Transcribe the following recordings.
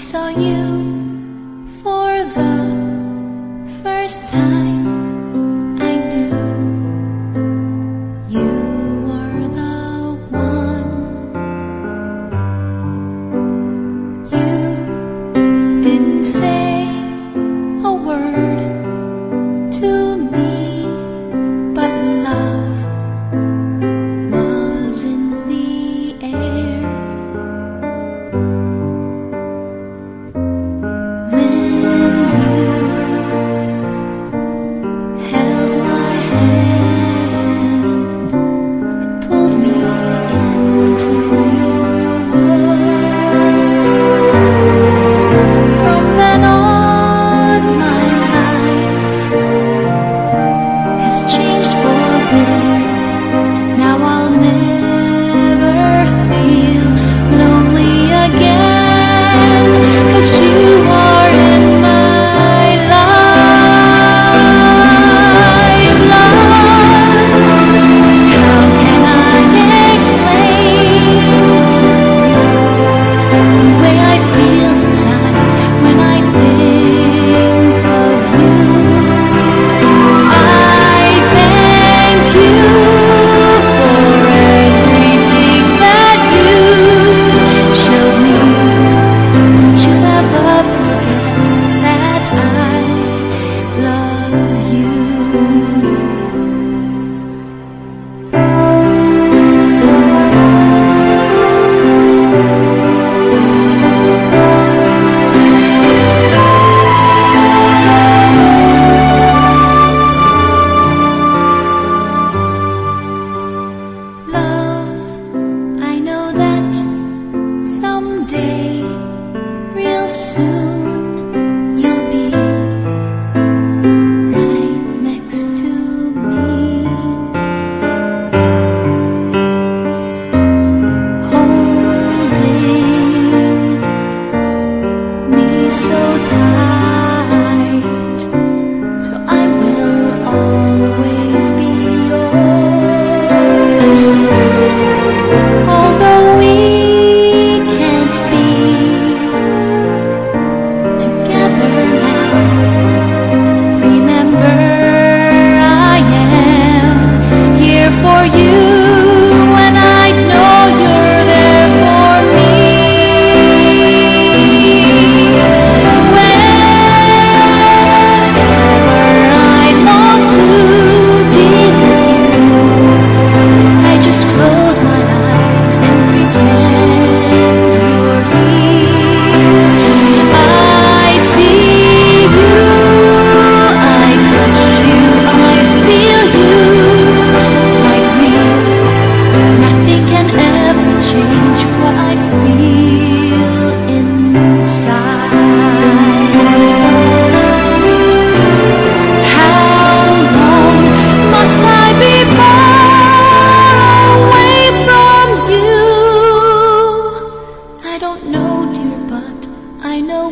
saw you. you.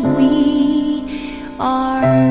we are.